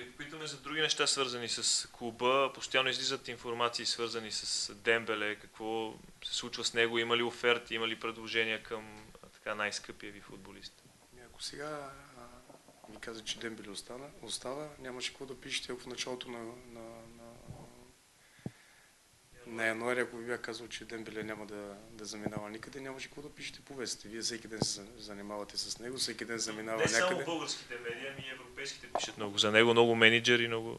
ви попитаме за други неща, свързани с клуба. Постоянно излизат информации, свързани с Дембеле. Какво се случва с него? Има ли оферти, има ли предложения към така най-скъпия ви футболист? Ами, ако сега ми каза, че Дембеле остана, остава, нямаше какво да пишете в началото на, на, на, на януари, ако ви бях казал, че Дембеле няма да, да заминава никъде, нямаше какво да пишете по вестите. Вие всеки ден се занимавате с него, всеки ден заминава Не някъде. само българските медии, ами и европейските пишат много за него, много менеджери, много...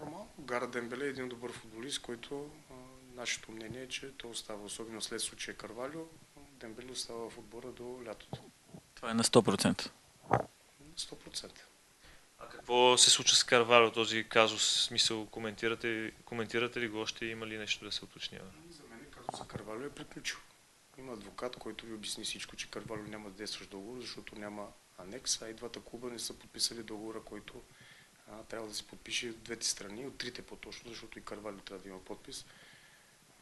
Нормално. Гара Дембеле е един добър футболист, който а, нашето мнение е, че той остава, особено след случая Карвалио, Дембеле остава в отбора до лятото. Това е на 100%. 100%. А какво се случва с Карвалио, този казус? Смисъл, коментирате, коментирате ли го още? Има ли нещо да се уточнява? За мен казус за Карвалио е приключил. Има адвокат, който ви обясни всичко, че Карвалио няма да действащ договор, защото няма анекс, а и двата клуба не са подписали договора, който а, трябва да се подпише от двете страни, от трите по-точно, защото и Карвалио трябва да има подпис.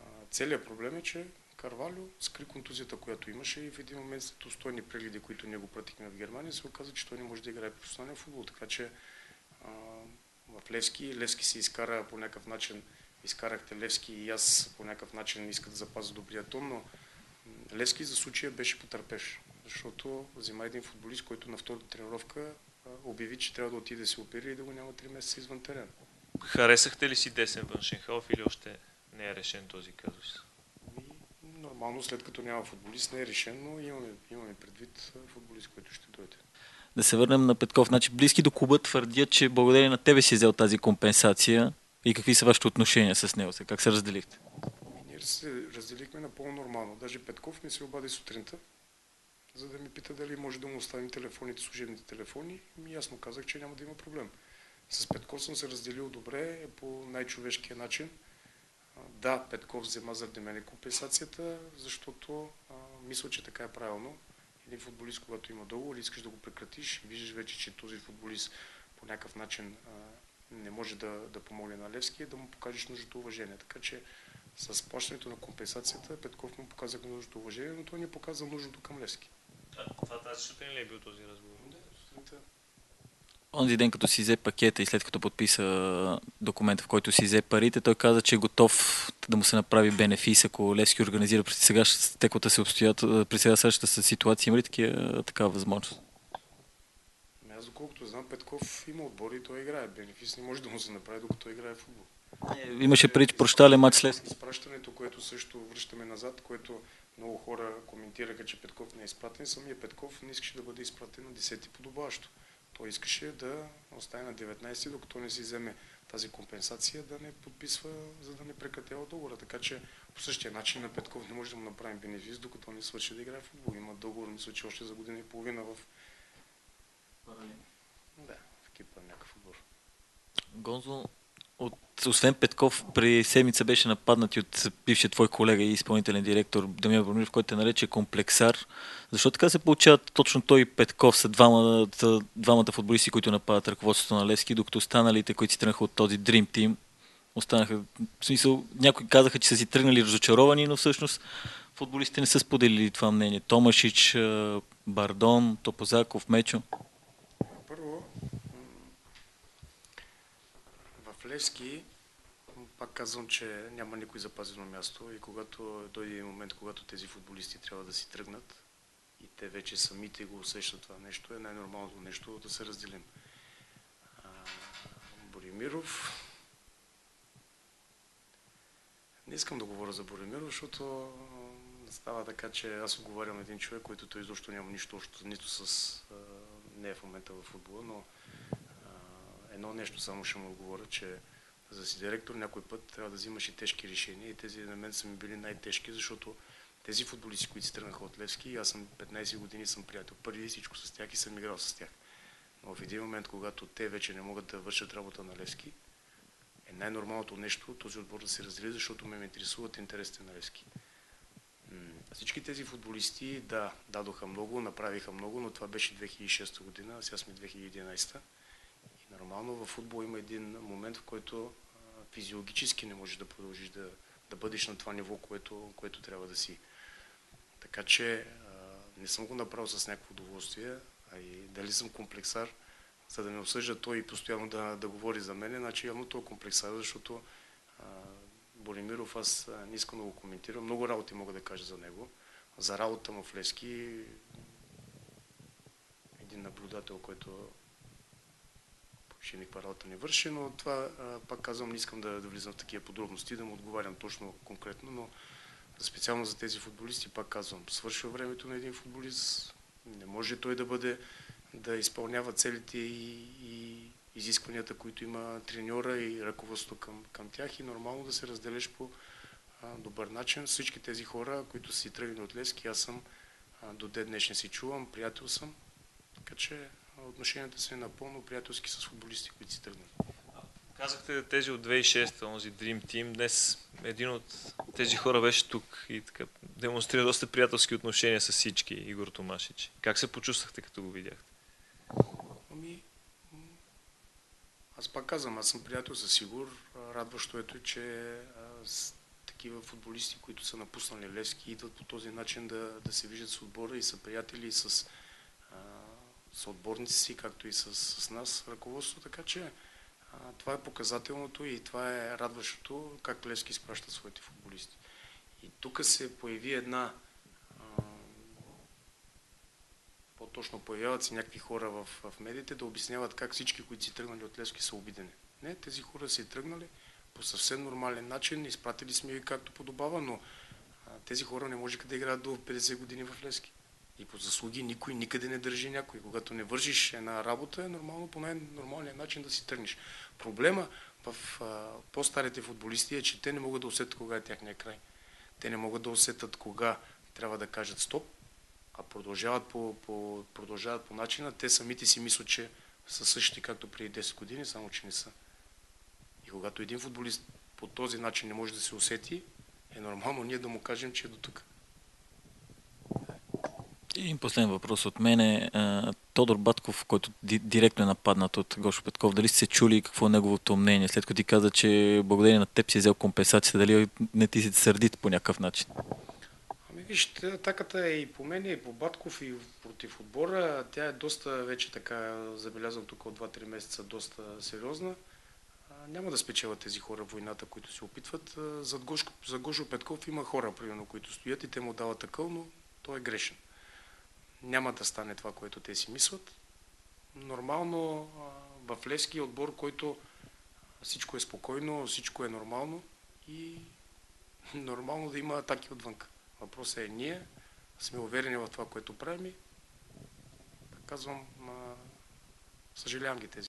А, целият проблем е, че Карвалио скри контузията, която имаше и в един момент след устойни прегледи, които ние го пратихме в Германия, се оказа, че той не може да играе професионален футбол. Така че а, в Левски, Левски се изкара по някакъв начин, изкарахте Левски и аз по някакъв начин иска да запазя добрия тон, но Левски за случая беше потърпеш, защото взема един футболист, който на втората тренировка обяви, че трябва да отиде да се оперира и да го няма 3 месеца извън терен. Харесахте ли си десен външен халф или още не е решен този казус? Нормално, след като няма футболист, не е решен, но имаме, имаме предвид футболист, който ще дойде. Да се върнем на Петков. Значи, близки до клуба твърдят, че благодарение на тебе си взел тази компенсация. И какви са вашите отношения с него? Как се разделихте? И ние се разделихме напълно нормално. Даже Петков ми се обади сутринта, за да ми пита дали може да му оставим телефоните, служебните телефони. И му казах, че няма да има проблем. С Петков съм се разделил добре по най-човешкия начин. Да, Петков взема заради мене компенсацията, защото а, мисля, че така е правилно. Един футболист, когато има договор, искаш да го прекратиш и виждаш вече, че този футболист по някакъв начин а, не може да, да помогне на Левски, да му покажеш нужното уважение. Така че с плащането на компенсацията Петков му показа нужното уважение, но той не показа нужното към Левски. А, това тази сутрин ли е бил този разговор? Да, сутринта. Онзи ден, като си взе пакета и след като подписа документа, в който си взе парите, той каза, че е готов да му се направи бенефис, ако Левски организира при сега теклата се обстоят, при сега същата ситуация. Има ли такива, такава възможност? Ами Аз доколкото знам, Петков има отбори и той играе. Бенефис не може да му се направи, докато играе в футбол. Е, Имаше преди прощален матч с Левски. Изпращането, което също връщаме назад, което много хора коментираха, че Петков не е изпратен, самия Петков не искаше да бъде изпратен на 10-ти подобаващо. Той искаше да остане на 19-ти, докато не си вземе тази компенсация, да не подписва, за да не прекратява договора. Така че по същия начин на Петков не може да му направим бенефис, докато не свърши да играе в футбол. Има договор, мисля, че още за година и половина в, да, в на някакъв отбор. Гонзо, от, освен Петков, при седмица беше нападнат от бившия твой колега и изпълнителен директор Дамир Бромиров, който те нарече комплексар. Защо така се получават точно той и Петков са двамата, двамата футболисти, които нападат ръководството на Левски, докато останалите, които си тръгнаха от този Dream Team, останаха, в смисъл, някои казаха, че са си тръгнали разочаровани, но всъщност футболистите не са споделили това мнение. Томашич, Бардон, Топозаков, Мечо. В Левски, пак казвам, че няма никой запазено място и когато дойде момент, когато тези футболисти трябва да си тръгнат и те вече самите го усещат това нещо, е най-нормалното нещо да се разделим. А, Боримиров, не искам да говоря за Боримиров, защото става така, че аз отговарям един човек, който той изобщо няма нищо нито с... а, не е в момента в футбола, но едно нещо само ще му отговоря, че за си директор някой път трябва да взимаш и тежки решения и тези на мен са ми били най-тежки, защото тези футболисти, които си тръгнаха от Левски, аз съм 15 години съм приятел. Първи всичко с тях и съм играл с тях. Но в един момент, когато те вече не могат да вършат работа на Левски, е най-нормалното нещо този отбор да се раздели, защото ме, ме интересуват интересите на Левски. Всички тези футболисти, да, дадоха много, направиха много, но това беше 2006 година, сега сме 2011. Нормално във футбол има един момент, в който физиологически не можеш да продължиш да, да бъдеш на това ниво, което, което трябва да си. Така че не съм го направил с някакво удоволствие, а и дали съм комплексар, за да ме осъжда той и постоянно да, да говори за мен, значи явно той е комплексар, защото а, Боримиров аз не искам да го коментирам. Много работи мога да кажа за него. За работа му в Лески един наблюдател, който никаква работа не върши, но това, пак казвам, не искам да, да влизам в такива подробности, да му отговарям точно конкретно, но специално за тези футболисти, пак казвам, свършва времето на един футболист, не може той да бъде, да изпълнява целите и, и изискванията, които има треньора и ръководството към, към тях и нормално да се разделиш по а, добър начин. Всички тези хора, които си тръгнали от Лески, аз съм а, до ден днешен си чувам, приятел съм, така че отношенията са напълно приятелски с футболисти, които си тръгнали. Казахте тези от 2006-та, онзи Dream Team. Днес един от тези хора беше тук и така демонстрира доста приятелски отношения с всички, Игор Томашич. Как се почувствахте, като го видяхте? Ами, аз пак казвам, аз съм приятел за Сигур. Радващо ето, че с такива футболисти, които са напуснали Левски, идват по този начин да, да се виждат с отбора и са приятели с, с отборници си, както и с, с нас, ръководство. Така че а, това е показателното и това е радващото, как Левски изпраща своите футболисти. И тук се появи една по-точно появяват се някакви хора в, в медиите да обясняват как всички, които си тръгнали от Левски, са обидени. Не, тези хора са тръгнали по съвсем нормален начин, изпратили сме и както подобава, но а, тези хора не можеха да играят до 50 години в Левски. И по заслуги никой никъде не държи някой. Когато не вършиш една работа, е нормално по най-нормалния начин да си тръгнеш. Проблема в по-старите футболисти е, че те не могат да усетят кога е тяхния край. Те не могат да усетят кога трябва да кажат стоп, а продължават по, по, продължават по начина, те самите си мислят, че са същите както преди 10 години, само че не са. И когато един футболист по този начин не може да се усети, е нормално ние да му кажем, че е до тук. Един последен въпрос от мен е Тодор Батков, който директно е нападнат от Гошо Петков. Дали сте чули какво е неговото мнение, след като ти каза, че благодарение на теб си е взел компенсацията, дали не ти си сърдит по някакъв начин? Вижте, атаката е и по мен, и по Батков, и против отбора. Тя е доста вече така, забелязвам тук от 2-3 месеца, доста сериозна. Няма да спечелят тези хора войната, които се опитват. За Гошо, за Гошо Петков има хора, примерно, които стоят и те му дават такъв, но той е грешен. Няма да стане това, което те си мислят. Нормално в Левски е отбор, който всичко е спокойно, всичко е нормално и нормално да има атаки отвънка. Въпросът е ние сме уверени в това, което правим. Казвам, съжалявам ги тези.